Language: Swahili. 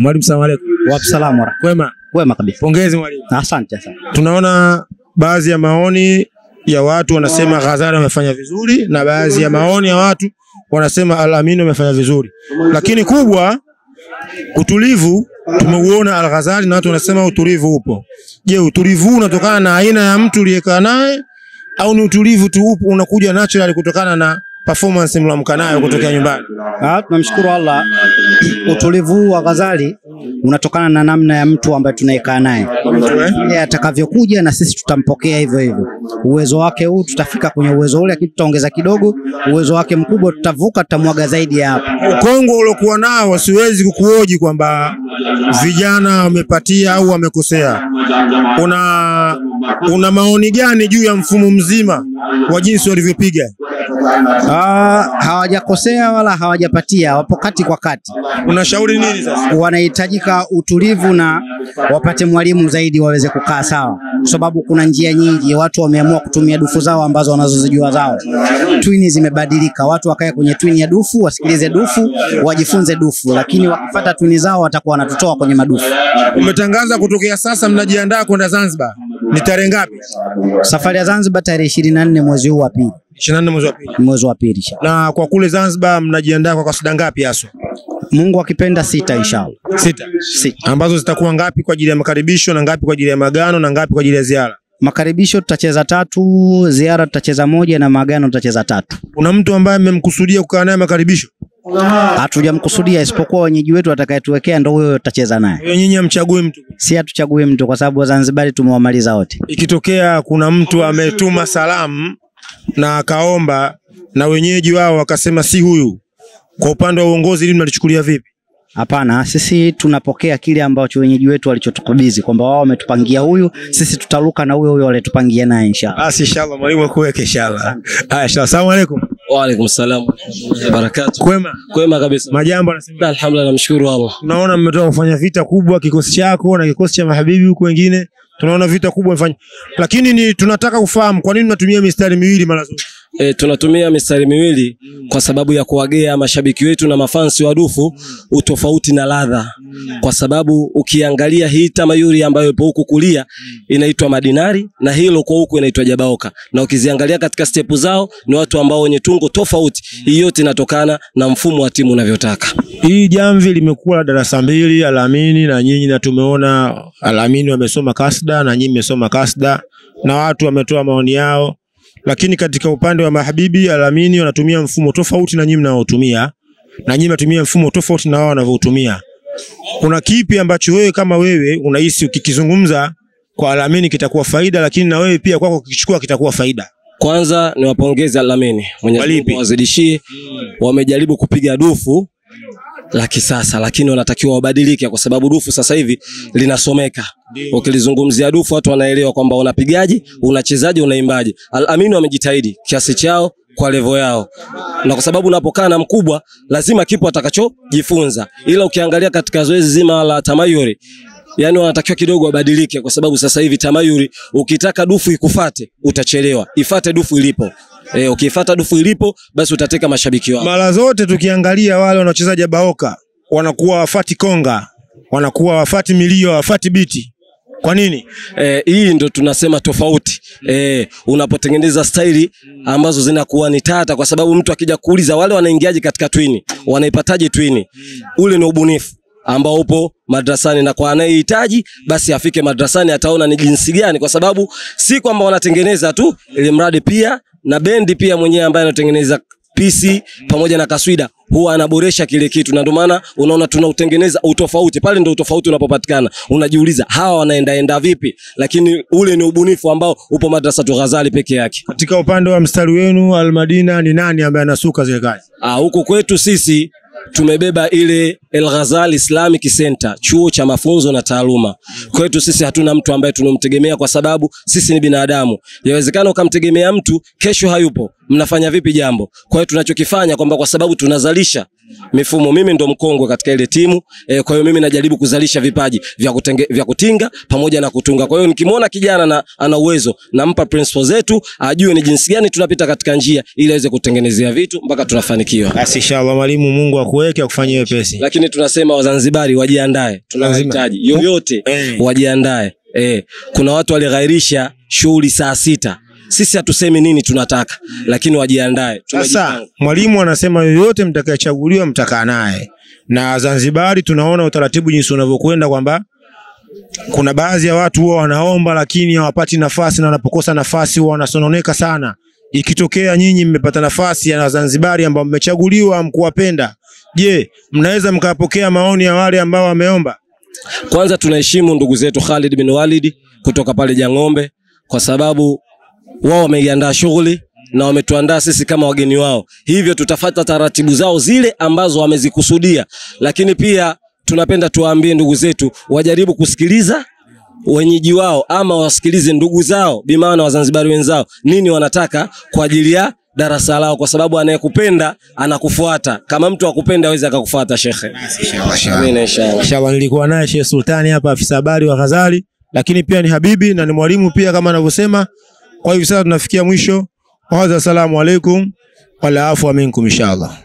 Mwalimu, salamu alaykum. salamu warahmatullahi. Kwema. Wema kabisa. Pongezi mwalimu. Asante sana. Tunaona baadhi ya maoni ya watu wanasema Ghazali amefanya vizuri na baadhi ya maoni ya watu wanasema Al Amin amefanya vizuri, lakini kubwa utulivu tumeuona Al Ghazali na watu wanasema utulivu upo. Je, utulivu unatokana na aina ya mtu uliyekaa naye au ni utulivu tu upo unakuja natural kutokana na performance mliamka nayo kutokea nyumbani? Ah, tunamshukuru Allah. Utulivu huu wa Ghazali unatokana na namna ya mtu ambaye tunaikaa naye. Yeye atakavyokuja na sisi tutampokea hivyo hivyo. Uwezo wake huu tutafika kwenye uwezo ule, lakini tutaongeza kidogo. Uwezo wake mkubwa tutavuka, tutamwaga zaidi ya hapo. Ukongwe uliokuwa nao siwezi kukuoji kwamba vijana wamepatia au wamekosea. Una, una maoni gani juu ya mfumo mzima wa jinsi walivyopiga? Ah, hawajakosea wala hawajapatia, wapo kati kwa kati. Unashauri nini sasa? Wanahitajika utulivu na wapate mwalimu zaidi waweze kukaa sawa, kwa sababu kuna njia nyingi. Watu wameamua kutumia dufu zao ambazo wanazozijua zao. Twini zimebadilika, watu wakae kwenye twini ya dufu, wasikilize dufu, wajifunze dufu, lakini wakifata twini zao watakuwa wanatutoa kwenye madufu. Umetangaza kutokea sasa mnajiandaa kwenda Zanzibar, ni tarehe ngapi? Safari ya Zanzibar tarehe ishirini na nne mwezi huu wa pili, 24 mwezi wa pili. mwezi wa pili. Na kwa kule Zanzibar mnajiandaa kwa kasida ngapi haswa? Mungu akipenda sita inshallah. Sita. Sita. Ambazo zitakuwa ngapi kwa ajili ya makaribisho na ngapi kwa ajili ya magano na ngapi kwa ajili ya ziara? Makaribisho tutacheza tatu, ziara tutacheza moja na magano tutacheza tatu. Kuna mtu ambaye mmemkusudia kukaa naye makaribisho? Hatujamkusudia isipokuwa wenyeji wetu atakayetuwekea ndio huyo tutacheza naye. Wewe nyinyi hamchagui mtu. Si hatuchagui mtu kwa sababu Wazanzibari tumewamaliza wote. Ikitokea kuna mtu ametuma salamu na akaomba na wenyeji wao wakasema si huyu, kwa upande wa uongozi hili mnalichukulia vipi? Hapana, sisi tunapokea kile ambacho wenyeji wetu walichotukabidhi kwamba wao wametupangia huyu, sisi tutaruka na huyo huyo walitupangia naye inshallah. Basi inshallah mwalimu akuweke inshallah. Haya, inshallah. Asalamu alaykum. Waalaikum salam barakatu. Kwema. Kwema kabisa. Majambo anasema. Alhamdulillah, namshukuru Allah. Tunaona mmetoka kufanya vita kubwa kikosi chako na kikosi cha mahabibi huku wengine. Tunaona vita kubwa mfanya. Lakini ni tunataka kufahamu kwa nini unatumia mistari miwili mara zote? E, tunatumia mistari miwili kwa sababu ya kuwagea mashabiki wetu na mafansi wa dufu utofauti na ladha, kwa sababu ukiangalia hii tamayuri ambayo ipo huku kulia inaitwa Madinari na hilo kwa huku inaitwa Jabaoka, na ukiziangalia katika stepu zao ni watu ambao wenye tungo tofauti. Hii yote inatokana na mfumo wa timu unavyotaka. Hii jamvi limekuwa la darasa mbili Alamini na nyinyi, na tumeona Alamini wamesoma kasda na nyinyi mmesoma kasda na watu wametoa maoni yao, lakini katika upande wa mahabibi Alamini wanatumia mfumo tofauti na nyinyi mnaotumia, na nyinyi mnatumia mfumo tofauti na wao wanavyotumia. Kuna kipi ambacho wewe kama wewe unahisi ukikizungumza kwa Alamini kitakuwa faida, lakini na wewe pia kwako ukichukua kitakuwa faida? Kwanza niwapongeze Alamini, Mwenyezi? Mungu awazidishie. Wamejaribu kupiga dufu la kisasa, lakini wanatakiwa wabadilike, kwa sababu dufu sasa hivi linasomeka. Ukilizungumzia dufu, watu wanaelewa kwamba unapigaje, unachezaje, unaimbaje. Alamini wamejitahidi kiasi chao kwa levo yao, na kwa sababu unapokaa na mkubwa lazima kipo atakachojifunza, ila ukiangalia katika zoezi zima la tamayuri yani wanatakiwa kidogo wabadilike, kwa sababu sasa hivi tamayuri, ukitaka dufu ikufate utachelewa, ifate dufu ilipo. E, ukiifata dufu ilipo basi utateka mashabiki wao. Mara zote tukiangalia wale wanaocheza jabaoka wanakuwa wafati konga, wanakuwa wafati milio, wafati biti. Kwa nini? E, hii ndo tunasema tofauti. E, unapotengeneza staili ambazo zinakuwa ni tata, kwa sababu mtu akija kuuliza wale wanaingiaje katika twini, wanaipataje twini, ule ni ubunifu ambao upo madrasani, na kwa anayehitaji basi afike madrasani, ataona ni jinsi gani, kwa sababu si kwamba wanatengeneza tu, ili mradi pia na bendi pia mwenyewe ambaye anatengeneza PC pamoja na kaswida huwa anaboresha kile kitu, na ndio maana unaona tunautengeneza utofauti pale, ndio utofauti unapopatikana. Unajiuliza hawa wanaenda enda vipi, lakini ule ni ubunifu ambao upo madrasa tu Ghazali peke yake. Katika upande wa mstari wenu Almadina, ni nani ambaye anasuka zile kazi? Ah, huko kwetu sisi tumebeba ile El Ghazal Islamic Center, chuo cha mafunzo na taaluma. Kwetu sisi hatuna mtu ambaye tunamtegemea kwa sababu sisi ni binadamu. Yawezekana ukamtegemea mtu kesho hayupo, mnafanya vipi jambo? Kwa hiyo tunachokifanya kwamba kwa sababu tunazalisha mifumo. Mimi ndo mkongwe katika ile timu e, kwa hiyo mimi najaribu kuzalisha vipaji vya, kutenge, vya kutinga pamoja na kutunga. Kwa hiyo nikimwona kijana na ana uwezo, nampa principles zetu ajue ni jinsi gani tunapita katika njia ili aweze kutengenezea vitu mpaka tunafanikiwa. Basi inshallah mwalimu, Mungu akuweke akufanyie wepesi. Lakini tunasema Wazanzibari wajiandae, tunahitaji yoyote Eh. wajiandae. Eh, kuna watu walighairisha shughuli saa sita. Sisi hatusemi nini tunataka, lakini wajiandae. Sasa mwalimu anasema yoyote mtakayechaguliwa mtakaa naye, na Zanzibari tunaona utaratibu jinsi unavyokwenda kwamba kuna baadhi ya watu huwa wanaomba lakini hawapati nafasi, na wanapokosa nafasi huwa wanasononeka sana. Ikitokea nyinyi mmepata nafasi ya Wazanzibari ambao mmechaguliwa, mkuwapenda, je, mnaweza mkapokea maoni ya wale ambao wameomba? Kwanza tunaheshimu ndugu zetu Khalid bin Walid kutoka pale Jang'ombe kwa sababu wao wameiandaa shughuli na wametuandaa sisi kama wageni wao, hivyo tutafata taratibu zao zile ambazo wamezikusudia, lakini pia tunapenda tuwaambie ndugu zetu wajaribu kusikiliza wenyeji wao ama wasikilize ndugu zao, bimaana Wazanzibari wenzao nini wanataka kwa ajili ya darasa lao, kwa sababu anayekupenda anakufuata. Kama mtu akupenda aweze akakufuata shekhe. Amina, inshallah. Inshallah, nilikuwa naye Sheikh Sultani hapa, afisa habari wa Ghazali, lakini pia ni habibi na ni mwalimu pia kama anavyosema. Kwa hivi sasa tunafikia mwisho. Hadha, assalamu alaikum wala afwa minkum inshallah.